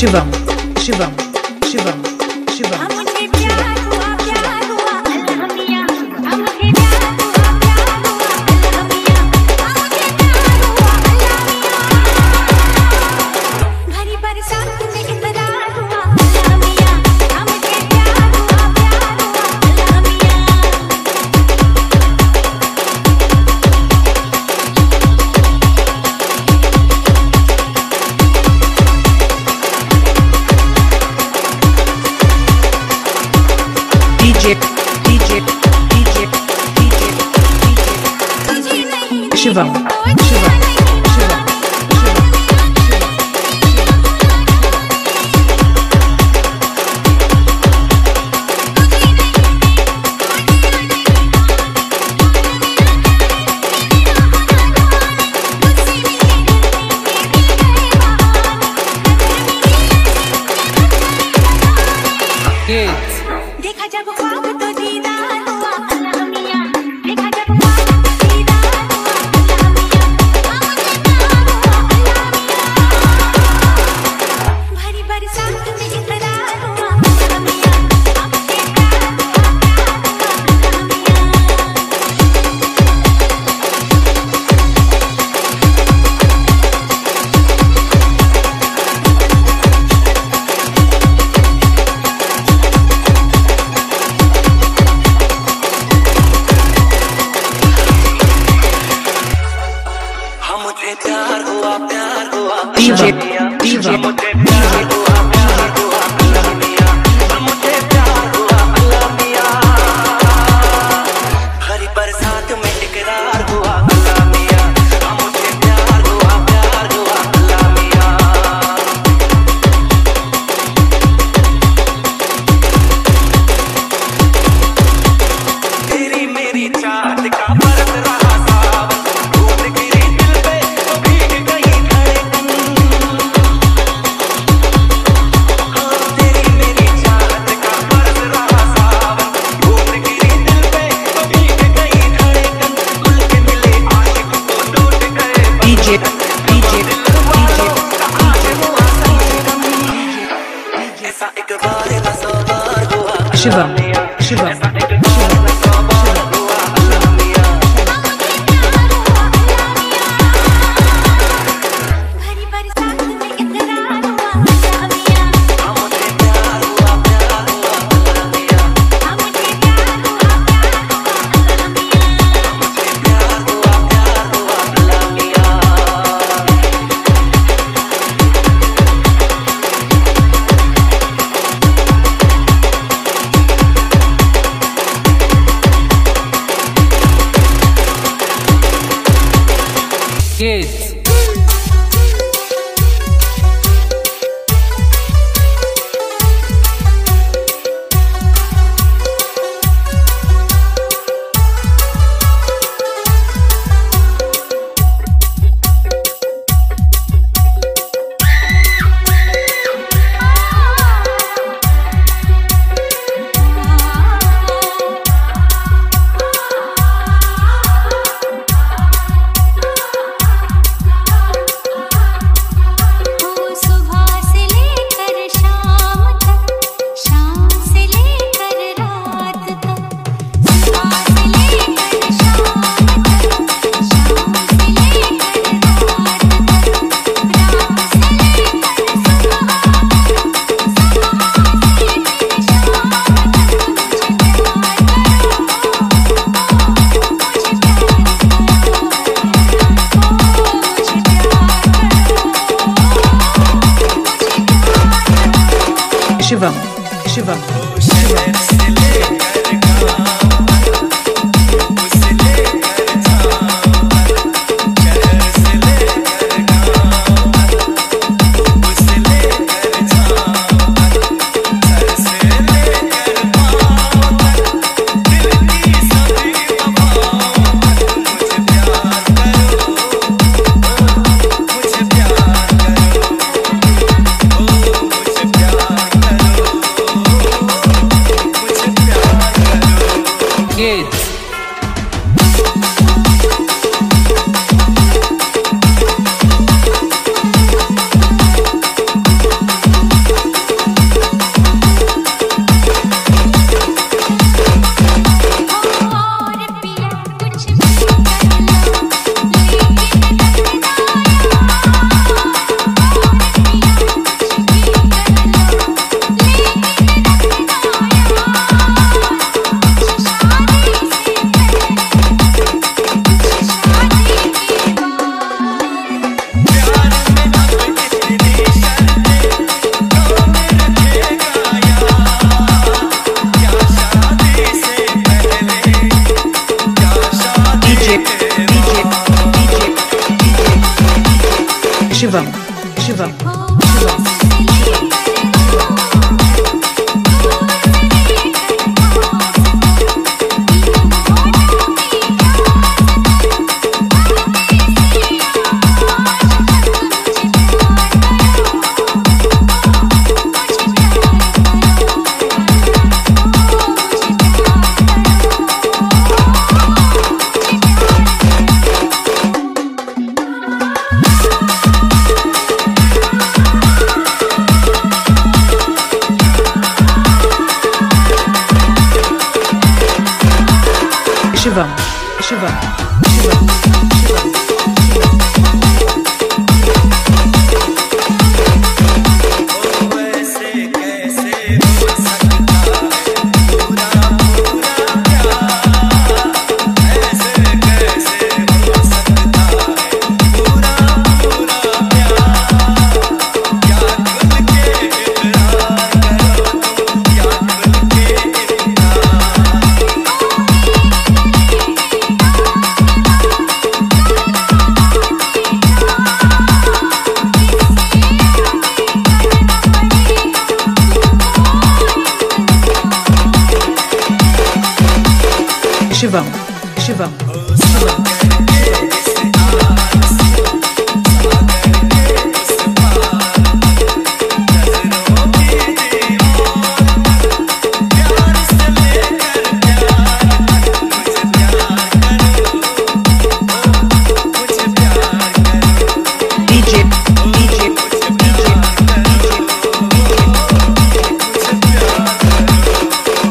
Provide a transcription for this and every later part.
Festivão. Them. Kids.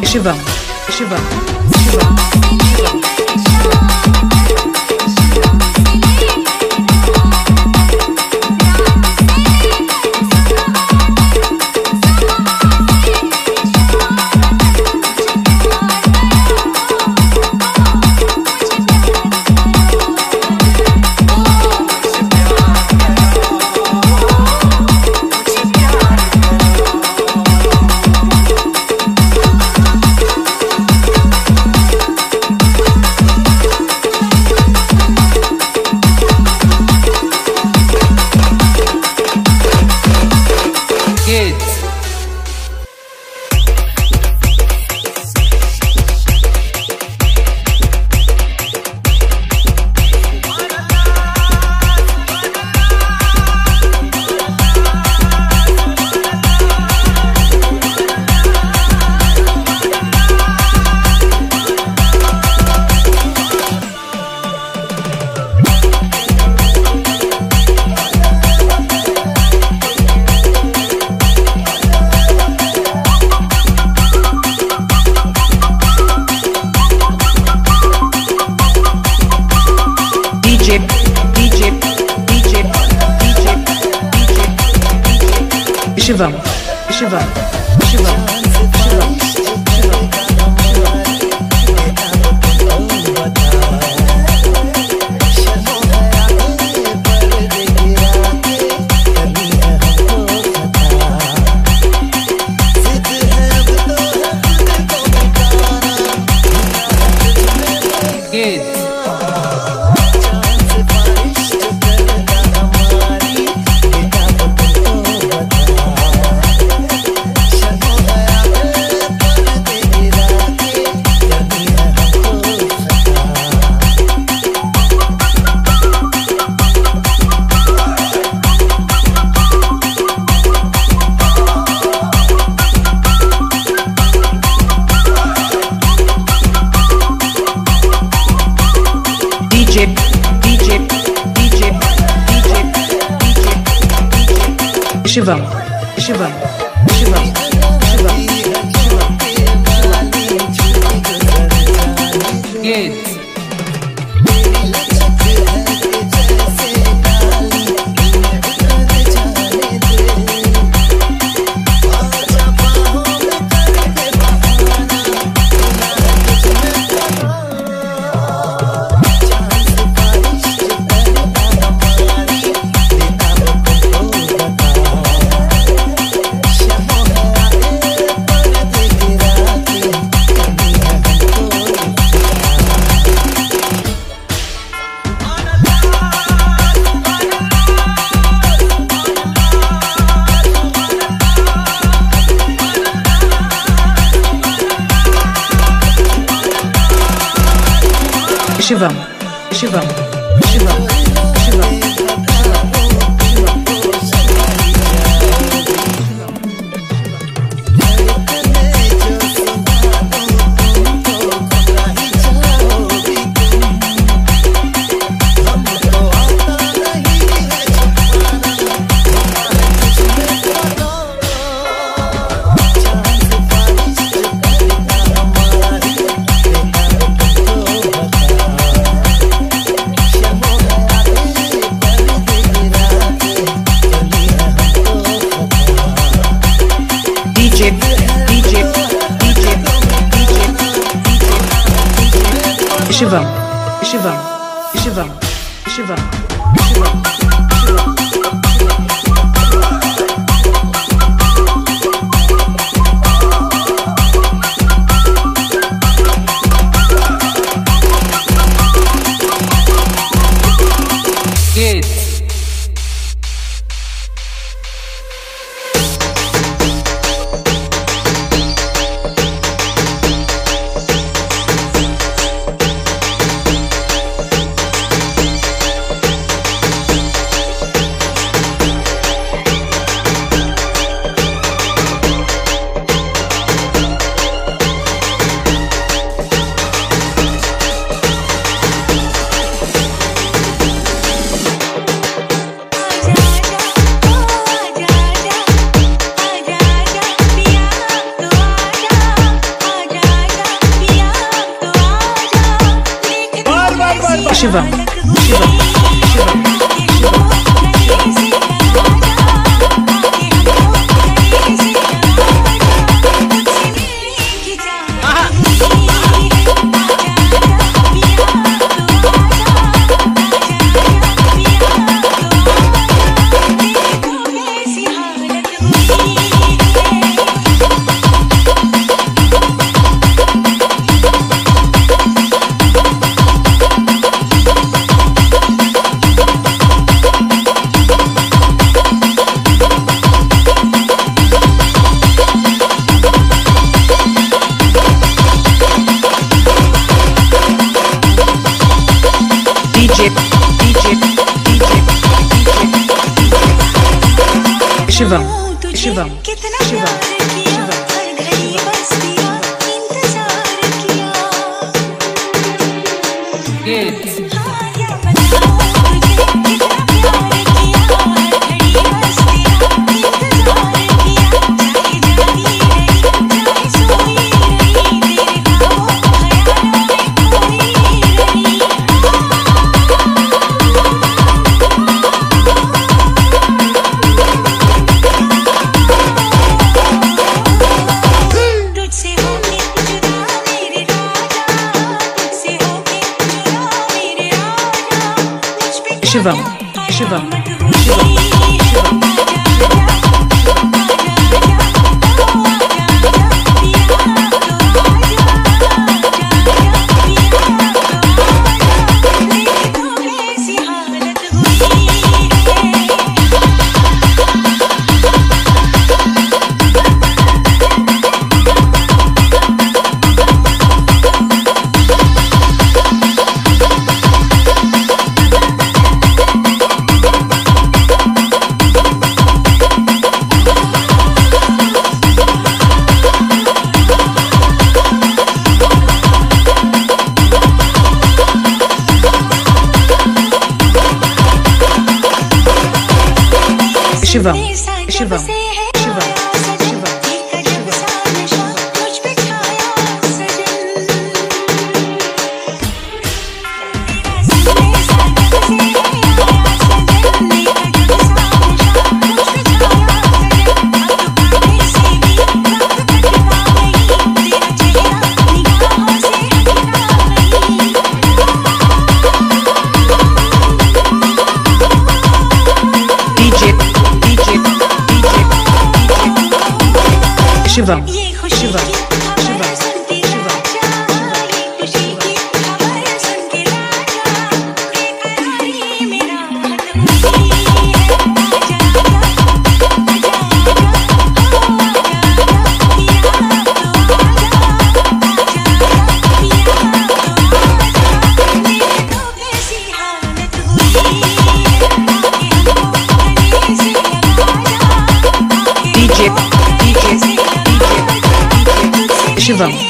Estivão. Estivão. Shivam, Shivam, Shivam, Shivam. Shivam. Shivam. Живам. Живам. Kids. будущего. festivão. Yeah. Shivam.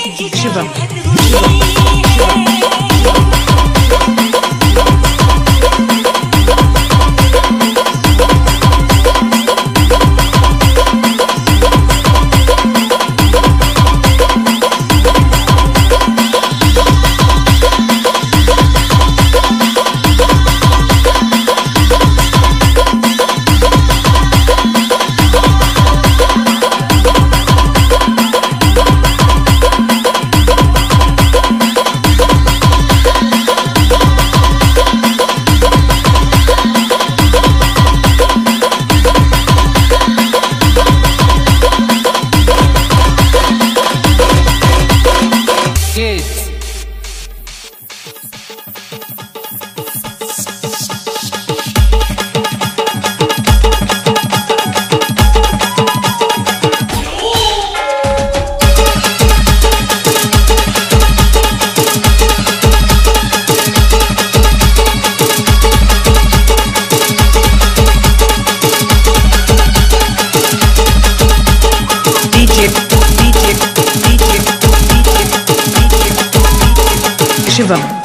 живем.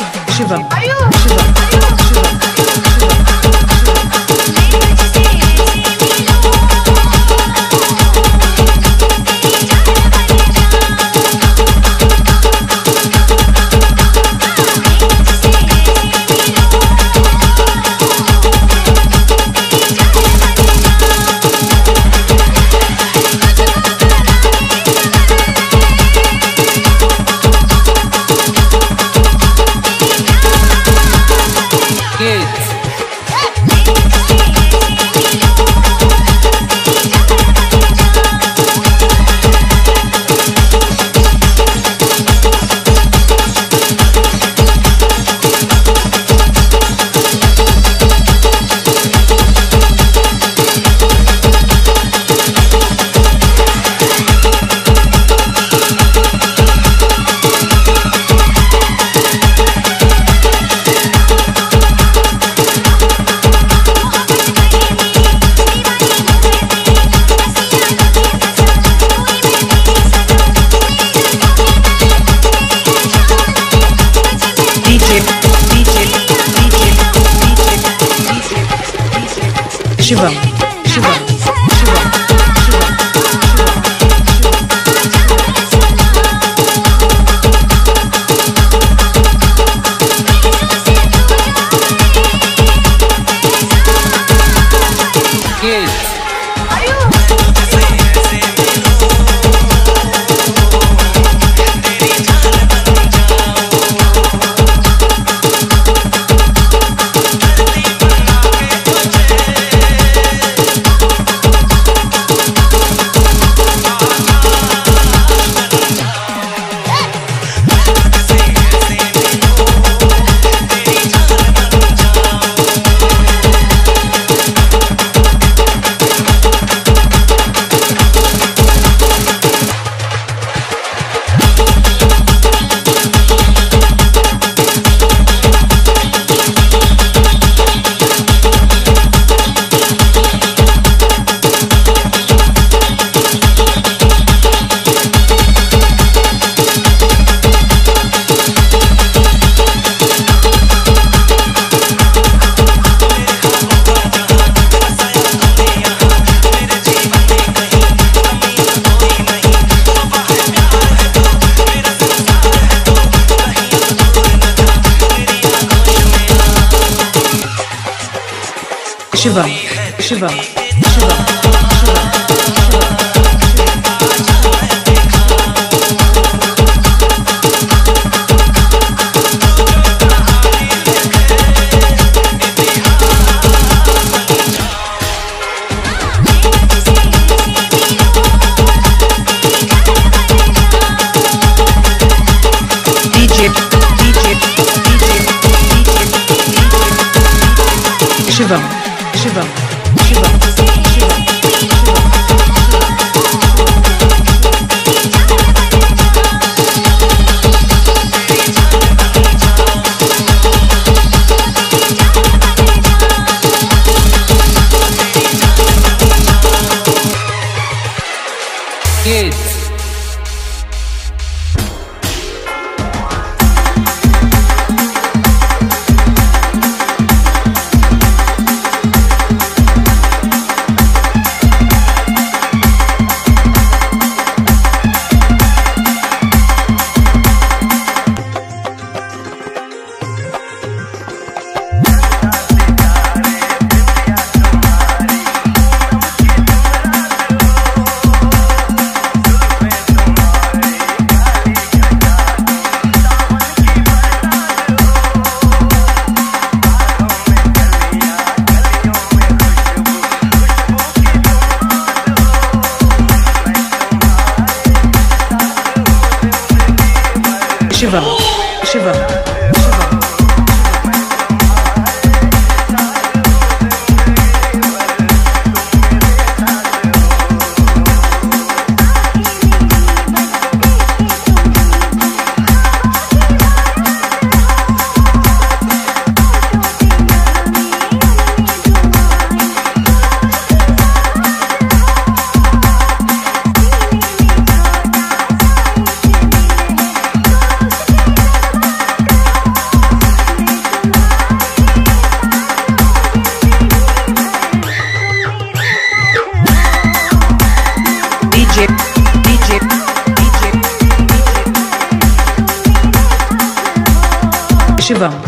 Estivão.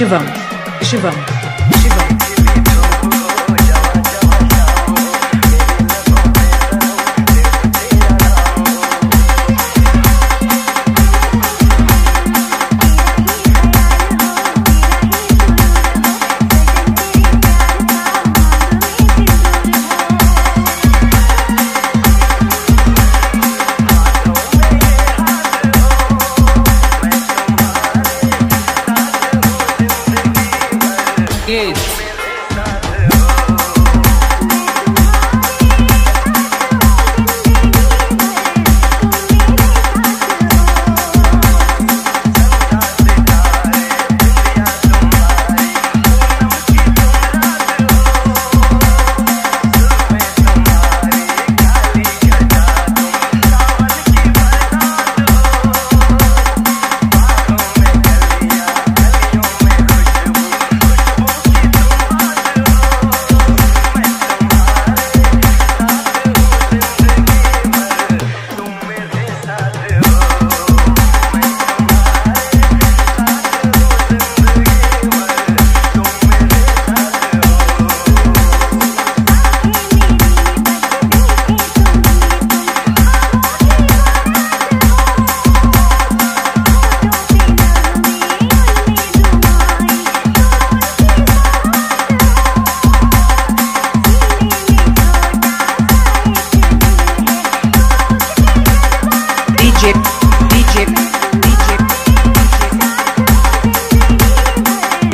Estivão. Estivão.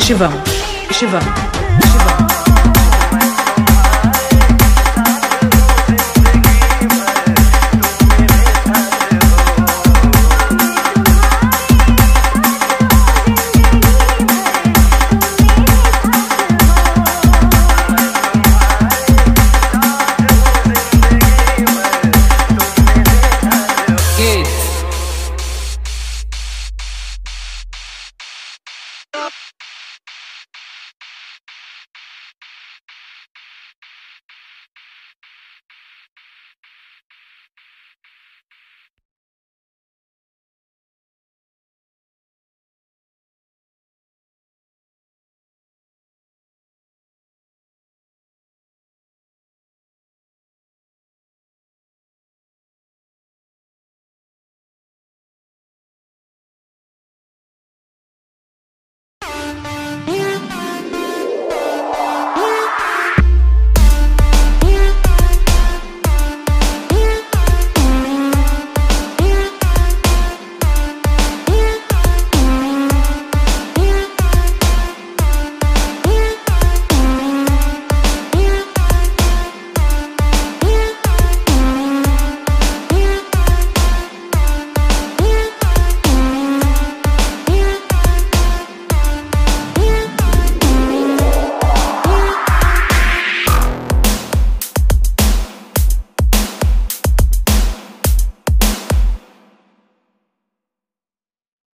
Chivão. Chivão.